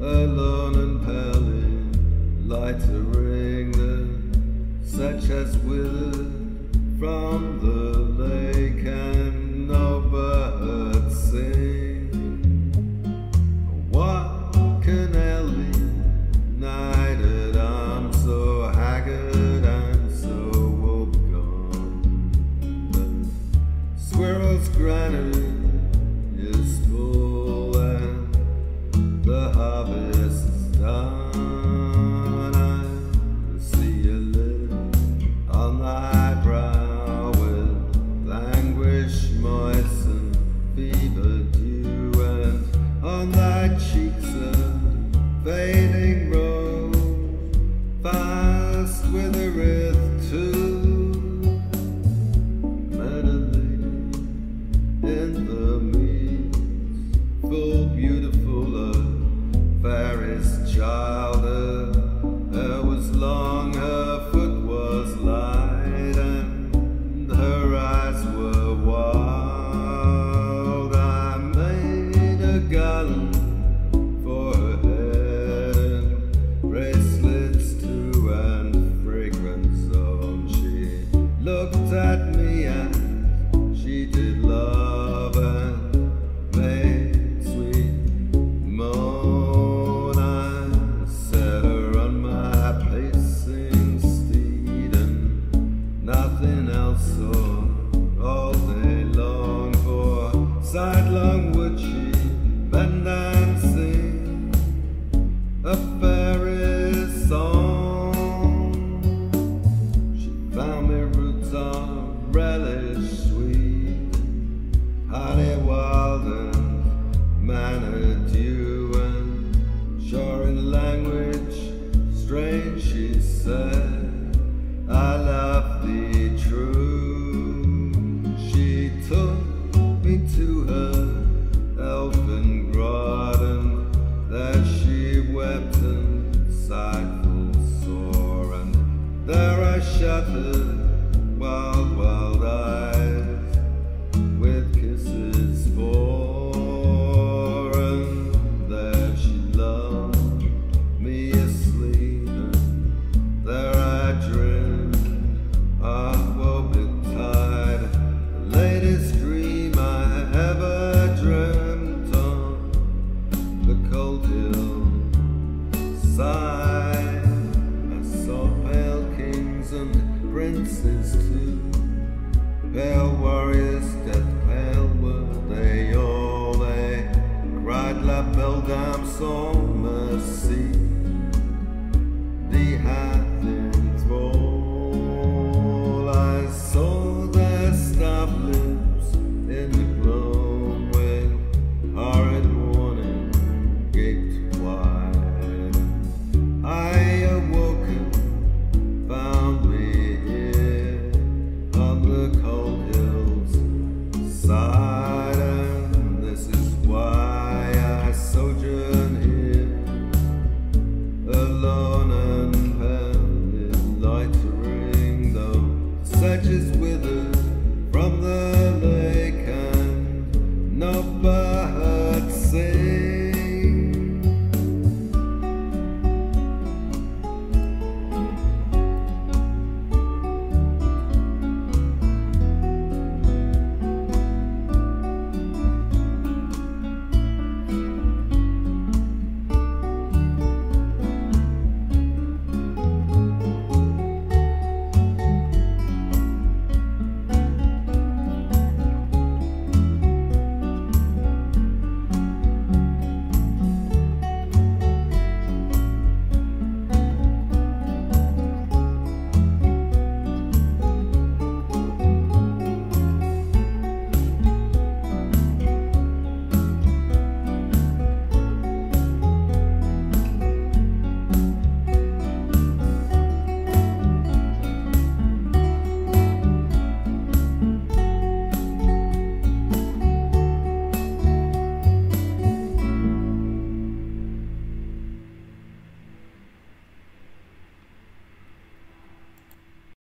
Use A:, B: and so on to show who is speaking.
A: alone and pale, lightering the such as withered from the lake and no bird sing. What can nighted I'm so haggard and so woebegone. The squirrel's granary on thy cheeks a fading looked at me and she did love and made sweet moan. I set her on my pacing steed and nothing else saw all day long. For sidelong there I shut her wild, wild eyes with kisses four, and there she loved me asleep, there I dreamed of woe-betide, the latest dream I ever dreamt on the cold hill side. Princes too, pale warriors, death pale were they all. They cried La Belle Dame sans merci. just with.